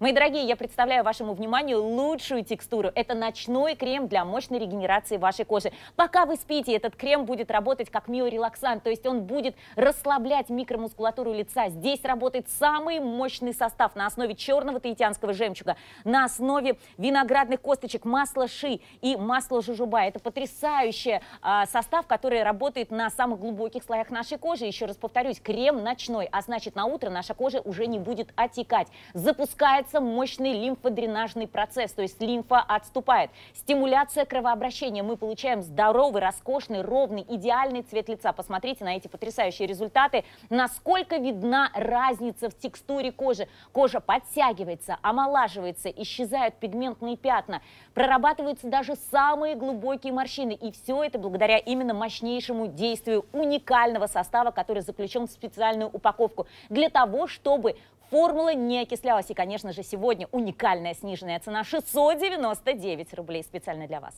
Мои дорогие, я представляю вашему вниманию лучшую текстуру. Это ночной крем для мощной регенерации вашей кожи. Пока вы спите, этот крем будет работать как миорелаксант, то есть он будет расслаблять микромускулатуру лица. Здесь работает самый мощный состав на основе черного таитянского жемчуга, на основе виноградных косточек, масла ши и масла жужуба. Это потрясающий а, состав, который работает на самых глубоких слоях нашей кожи. Еще раз повторюсь, крем ночной, а значит на утро наша кожа уже не будет отекать. Запускается запускается мощный лимфодренажный процесс, то есть лимфа отступает. Стимуляция кровообращения. Мы получаем здоровый, роскошный, ровный, идеальный цвет лица. Посмотрите на эти потрясающие результаты. Насколько видна разница в текстуре кожи. Кожа подтягивается, омолаживается, исчезают пигментные пятна, прорабатываются даже самые глубокие морщины. И все это благодаря именно мощнейшему действию уникального состава, который заключен в специальную упаковку. Для того, чтобы формула не окислялась. И, конечно же, сегодня уникальная сниженная цена 699 рублей специально для вас.